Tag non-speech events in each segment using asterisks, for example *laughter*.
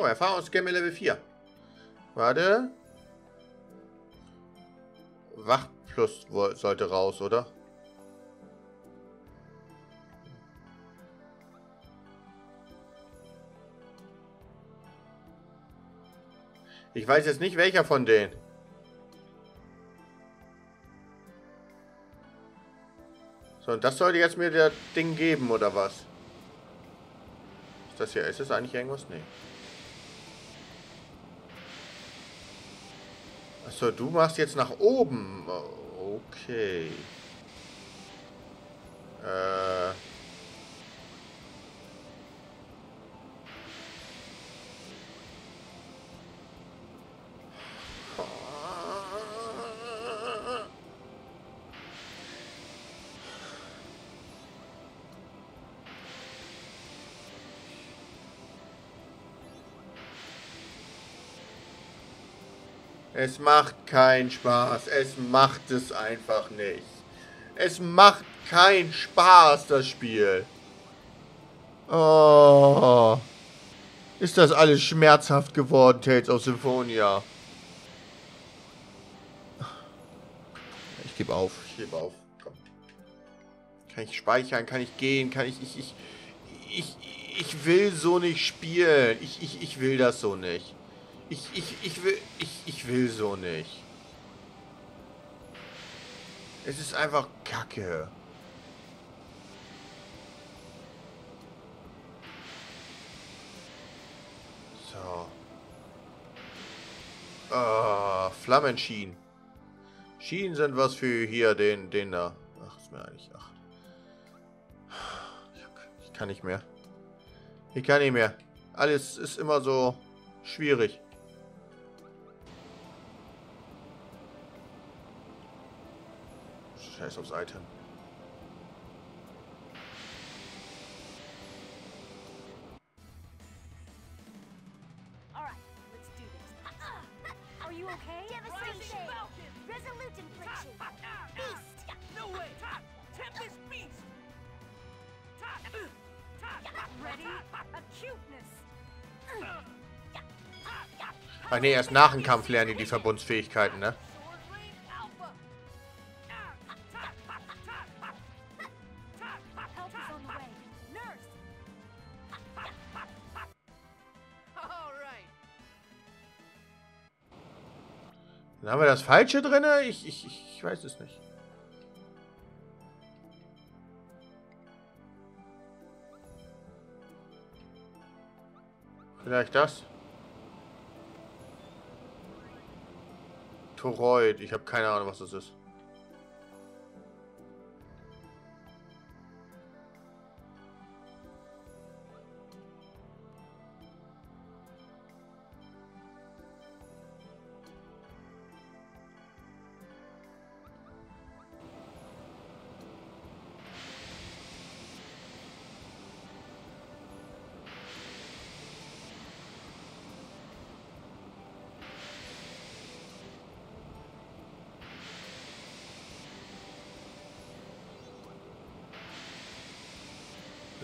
Oh, Erfahrungsgemme Level 4. Warte. Wach plus sollte raus, oder? Ich weiß jetzt nicht, welcher von denen. So, und das sollte jetzt mir der Ding geben, oder was? Ist das hier, ist das eigentlich irgendwas? Nee. Achso, du machst jetzt nach oben. Okay. Äh... Es macht keinen Spaß. Es macht es einfach nicht. Es macht keinen Spaß, das Spiel. Oh. Ist das alles schmerzhaft geworden, Tales of Symphonia? Ich gebe auf. Ich gebe auf. Komm. Kann ich speichern? Kann ich gehen? Kann ich... Ich, ich, ich, ich will so nicht spielen. Ich, ich, ich will das so nicht. Ich, ich, ich will, ich, ich will so nicht. Es ist einfach Kacke. So. Ah, Flammenschienen. Schienen sind was für hier den, den da. Ach, ist mir eigentlich. Ach. Ich kann nicht mehr. Ich kann nicht mehr. Alles ist immer so schwierig. Scheiß aufs Item. Ach nee, erst nach dem Kampf lernen die die Verbundsfähigkeiten, ne? Haben wir das Falsche drin? Ich, ich, ich weiß es nicht. Vielleicht das? Toroid. Ich habe keine Ahnung, was das ist.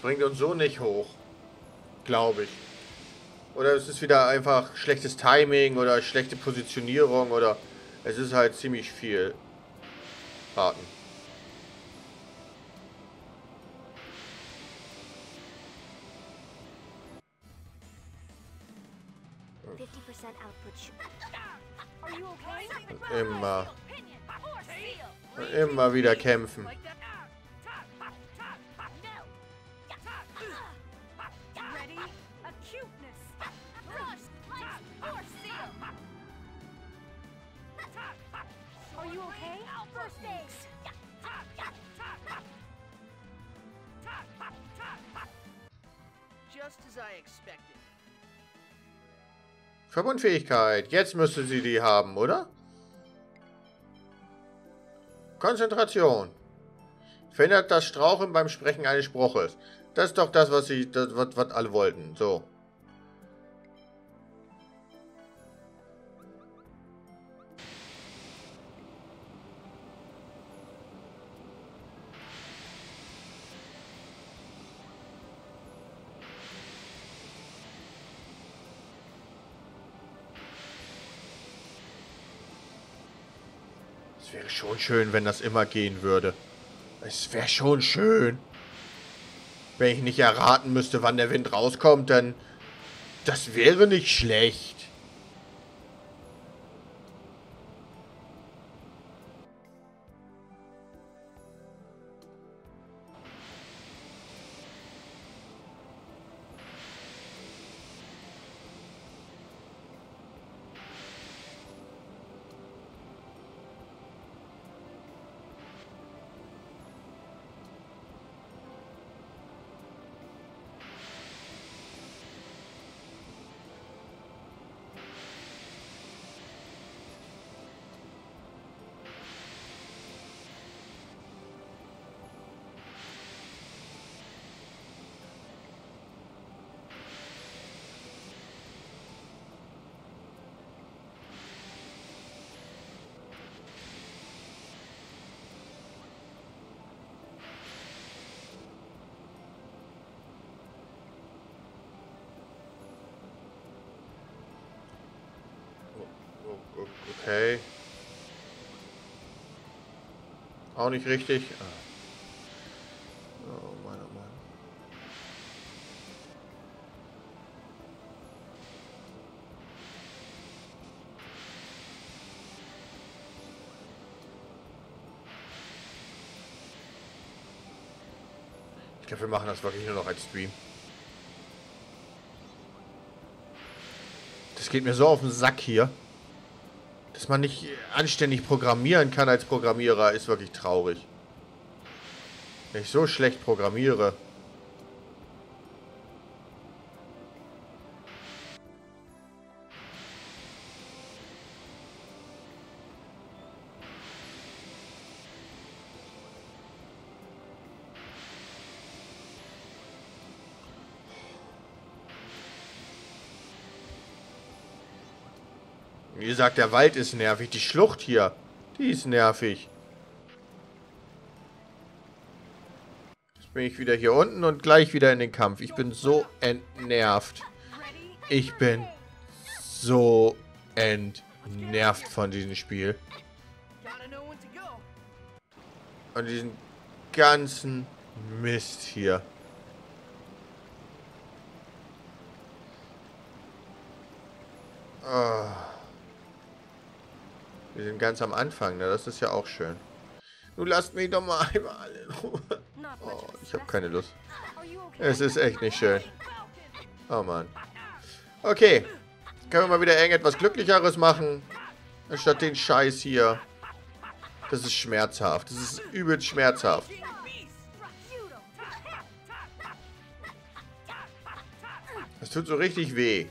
Das bringt uns so nicht hoch. Glaube ich. Oder es ist wieder einfach schlechtes Timing oder schlechte Positionierung oder es ist halt ziemlich viel Warten. immer. immer wieder kämpfen. Verbundfähigkeit. Jetzt müsste sie die haben, oder? Konzentration. Verhindert das Straucheln beim Sprechen eines Spruches. Das ist doch das, was sie, das, was, was alle wollten. So. Schon schön, wenn das immer gehen würde. Es wäre schon schön. Wenn ich nicht erraten müsste, wann der Wind rauskommt, dann... Das wäre nicht schlecht. Okay. Auch nicht richtig. Ah. Oh Mann, oh Mann. Ich glaube, wir machen das wirklich nur noch als Stream. Das geht mir so auf den Sack hier. Dass man nicht anständig programmieren kann als Programmierer, ist wirklich traurig. Wenn ich so schlecht programmiere. Wie gesagt, der Wald ist nervig. Die Schlucht hier, die ist nervig. Jetzt bin ich wieder hier unten und gleich wieder in den Kampf. Ich bin so entnervt. Ich bin so entnervt von diesem Spiel. Und diesen ganzen Mist hier. Oh. Wir sind ganz am Anfang, ne? Das ist ja auch schön. Du lasst mich doch mal *laughs* einmal in Ruhe. Oh, ich habe keine Lust. Es ist echt nicht schön. Oh Mann. Okay. Können wir mal wieder irgendetwas Glücklicheres machen? Anstatt den Scheiß hier. Das ist schmerzhaft. Das ist übelst schmerzhaft. Das tut so richtig weh.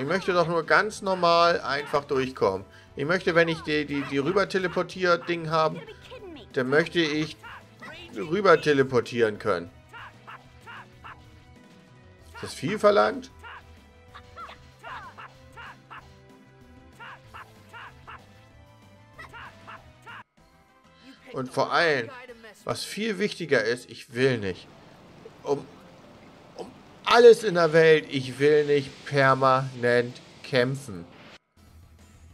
Ich möchte doch nur ganz normal einfach durchkommen. Ich möchte, wenn ich die, die, die rüber teleportier Ding habe, dann möchte ich rüber teleportieren können. Ist das viel verlangt? Und vor allem, was viel wichtiger ist, ich will nicht. Um alles in der Welt. Ich will nicht permanent kämpfen.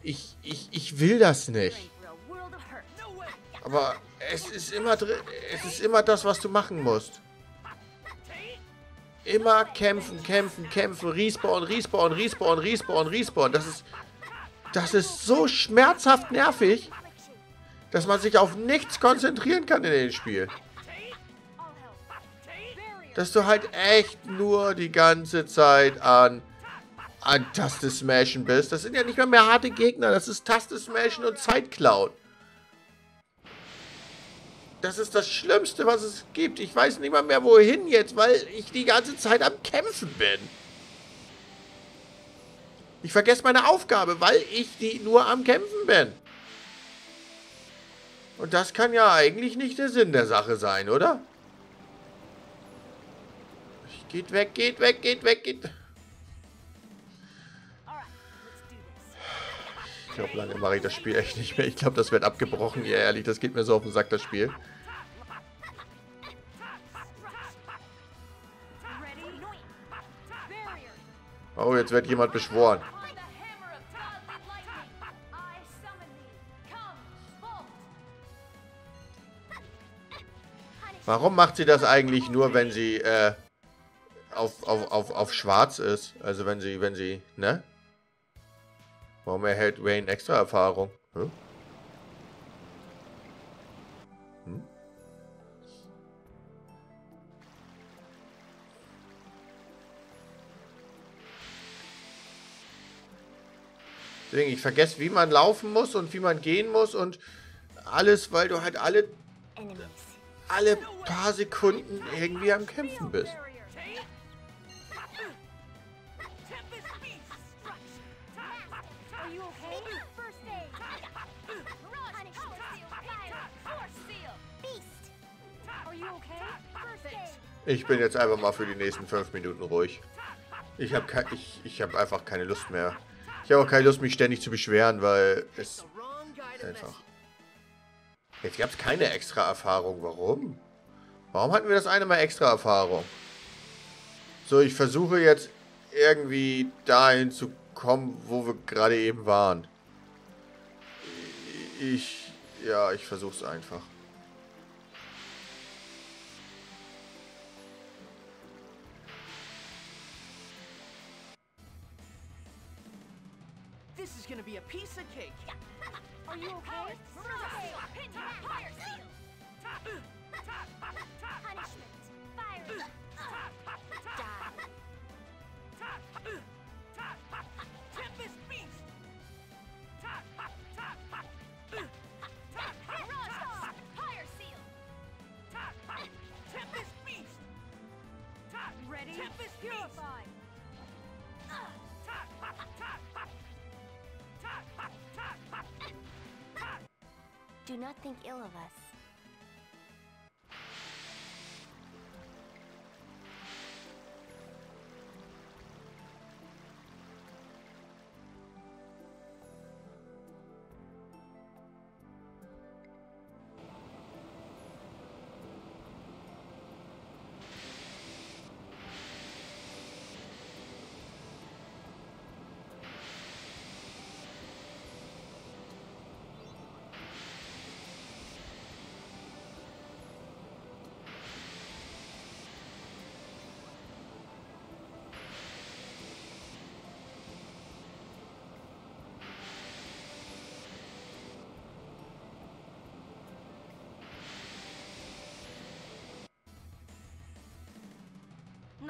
Ich, ich, ich will das nicht. Aber es ist immer. Es ist immer das, was du machen musst. Immer kämpfen, kämpfen, kämpfen. Respawn, respawn, respawn, respawn, respawn. Das ist. Das ist so schmerzhaft nervig, dass man sich auf nichts konzentrieren kann in dem Spiel dass du halt echt nur die ganze Zeit an, an Taste smashen bist. Das sind ja nicht mehr, mehr harte Gegner, das ist Taste smashen und Zeit klauen. Das ist das Schlimmste, was es gibt. Ich weiß nicht mal mehr wohin jetzt, weil ich die ganze Zeit am Kämpfen bin. Ich vergesse meine Aufgabe, weil ich die nur am Kämpfen bin. Und das kann ja eigentlich nicht der Sinn der Sache sein, oder? Geht weg, geht weg, geht weg, geht. Ich glaube, lange mache ich das Spiel echt nicht mehr. Ich glaube, das wird abgebrochen, ihr ehrlich. Das geht mir so auf den Sack, das Spiel. Oh, jetzt wird jemand beschworen. Warum macht sie das eigentlich nur, wenn sie äh, auf, auf, auf, auf schwarz ist? Also wenn sie, wenn sie, ne? Warum erhält Wayne extra Erfahrung? Hm? Hm? Deswegen, ich vergesse, wie man laufen muss und wie man gehen muss und alles, weil du halt alle alle paar Sekunden irgendwie am Kämpfen bist. Ich bin jetzt einfach mal für die nächsten fünf Minuten ruhig. Ich habe ich, ich hab einfach keine Lust mehr. Ich habe auch keine Lust, mich ständig zu beschweren, weil es einfach... Jetzt gab es keine extra Erfahrung. Warum? Warum hatten wir das eine Mal extra Erfahrung? So, ich versuche jetzt irgendwie dahin zu kommen, wo wir gerade eben waren. Ich... Ja, ich versuche es einfach. Be a piece of cake. Are you *laughs* okay? *laughs* Punishment! Fire! Do not think ill of us.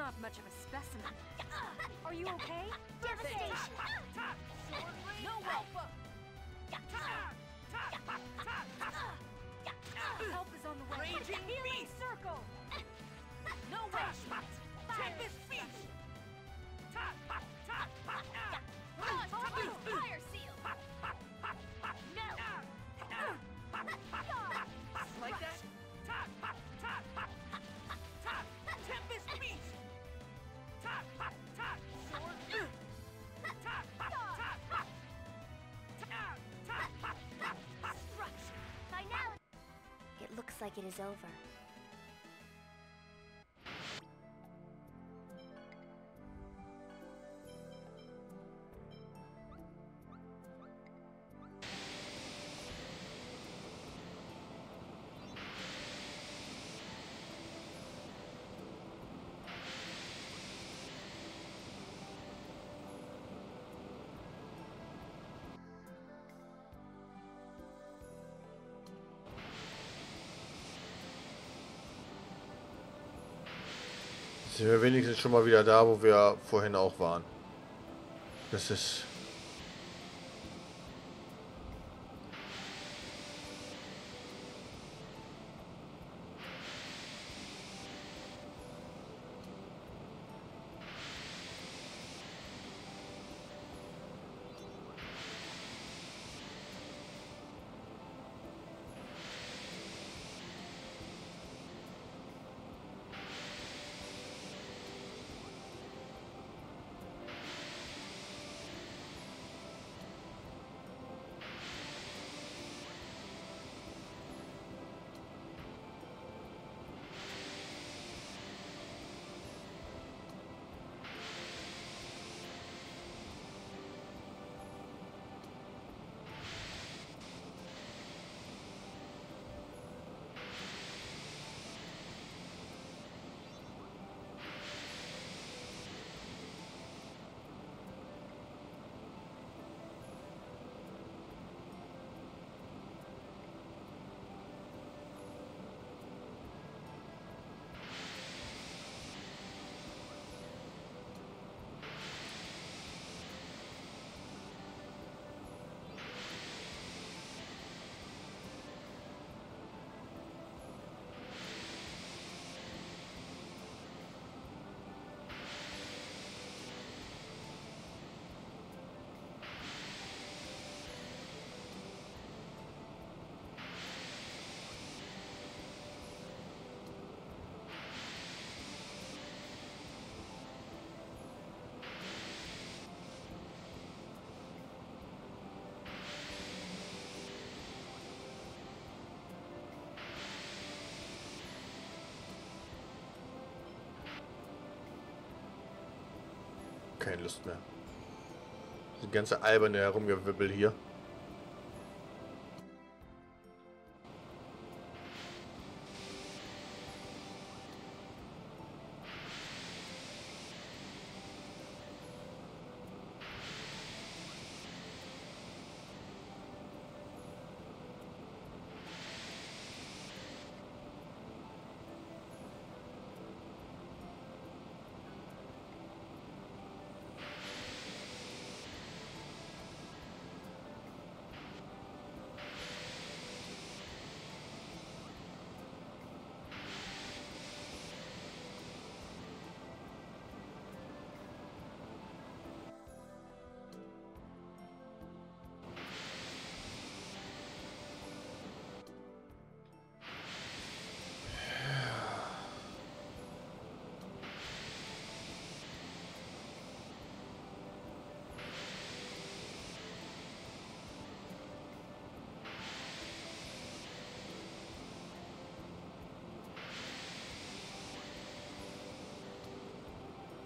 Not much of a specimen. Are you okay? *laughs* Devastation! No ah! way! Help is on the way. Raging Healing beast. circle! No way! Tempest Beast! Like it is over. Sind wir wenigstens schon mal wieder da, wo wir vorhin auch waren. Das ist... keine Lust mehr. Die ganze alberne Herumgewibbel hier.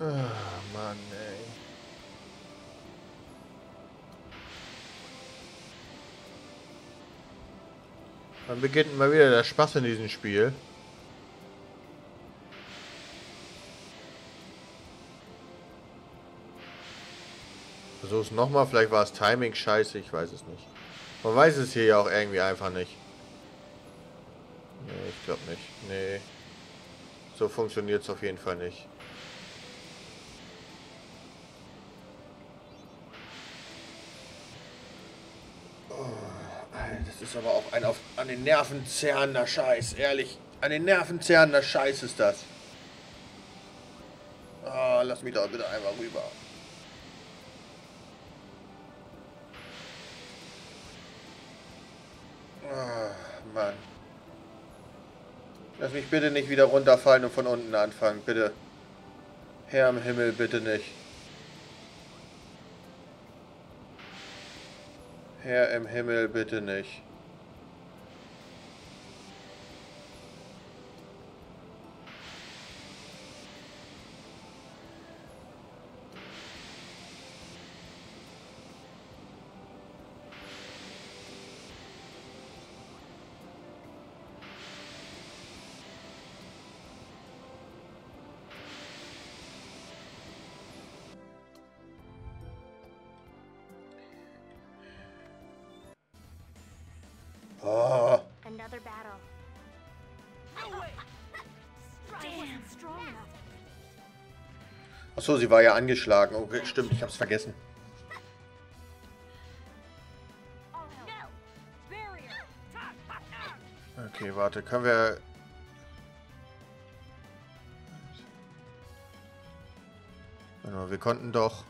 Ah, Mann, ey. Dann beginnt mal wieder der Spaß in diesem Spiel. Versuch's nochmal, vielleicht war es Timing scheiße, ich weiß es nicht. Man weiß es hier ja auch irgendwie einfach nicht. Nee, ich glaube nicht. Nee. So funktioniert es auf jeden Fall nicht. Das ist aber auch ein auf, an den Nerven zerrender Scheiß, ehrlich. An den Nerven zerrender Scheiß ist das. Oh, lass mich doch bitte einmal rüber. Oh, Mann. Lass mich bitte nicht wieder runterfallen und von unten anfangen, bitte. Herr im Himmel, bitte nicht. Herr im Himmel, bitte nicht. Another battle. No way! *laughs* I wasn't strong enough. Achso, sie war ja angeschlagen. Okay, stimmt, ich hab's vergessen. *laughs* Okay, warte, können wir... Wir konnten doch...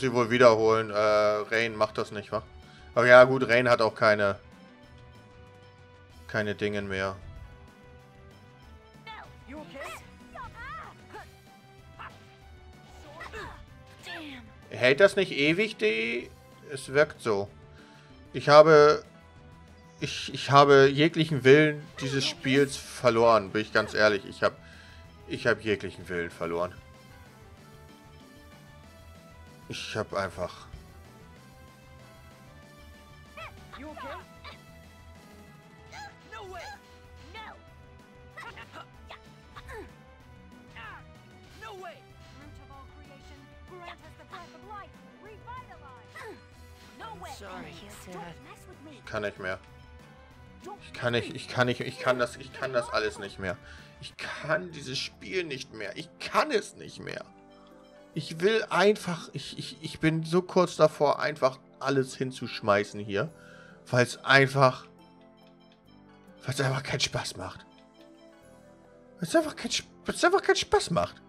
muss sie wohl wiederholen. Äh, Rain macht das nicht, wa? Aber ja, gut, Rain hat auch keine... Keine Dingen mehr. Hält das nicht ewig, die... Es wirkt so. Ich habe... Ich, ich habe jeglichen Willen dieses Spiels verloren, bin ich ganz ehrlich. Ich habe... Ich habe jeglichen Willen verloren. Ich habe einfach... Me. Kann nicht mehr. Ich kann nicht, ich kann nicht, ich kann das, ich kann das alles nicht mehr. Ich kann dieses Spiel nicht mehr. Ich kann es nicht mehr. Ich will einfach, ich, ich, ich bin so kurz davor, einfach alles hinzuschmeißen hier. Weil es einfach, weil es einfach keinen Spaß macht. Weil es einfach, kein, einfach keinen Spaß macht.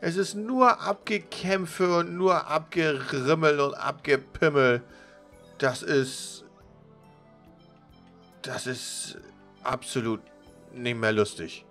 Es ist nur Abgekämpfe und nur Abgerimmel und Abgepimmel. Das ist... Das ist absolut nicht mehr lustig.